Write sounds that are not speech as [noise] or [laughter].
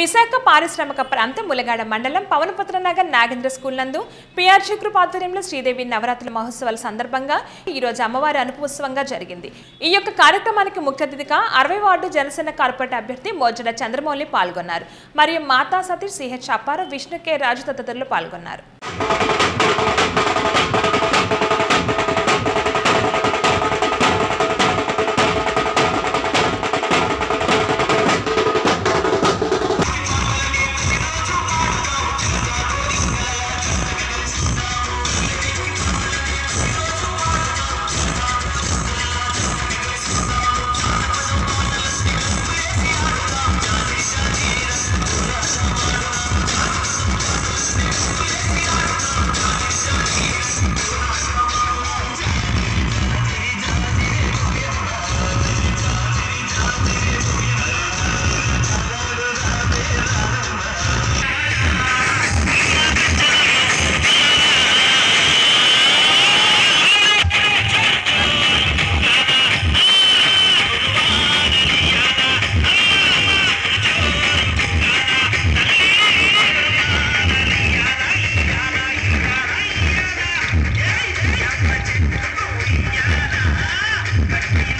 విశాఖ పారిశ్రామిక ప్రాంతం ములగాడ మండలం పవనపుత్ర నగర్ నాగేంద్ర స్కూల్ నందు పిఆర్ గ్రూప్ ఆధ్వర్యంలో శ్రీదేవి నవరాత్రుల మహోత్సవాల సందర్భంగా ఈరోజు అమ్మవారి అనుపోత్సవంగా జరిగింది. ఈ యొక్క కార్యక్రమానికి ముఖ్య అతిథిగా అరవై వార్డు జనసేన కార్పొరేట్ అభ్యర్థి మోజడ చంద్రమౌళి పాల్గొన్నారు. మరియు మాతా సతీష్ సిహెచ్ అప్పారావు విష్ణు కె రాజు తదితరులు పాల్గొన్నారు. Mm-hmm. [laughs]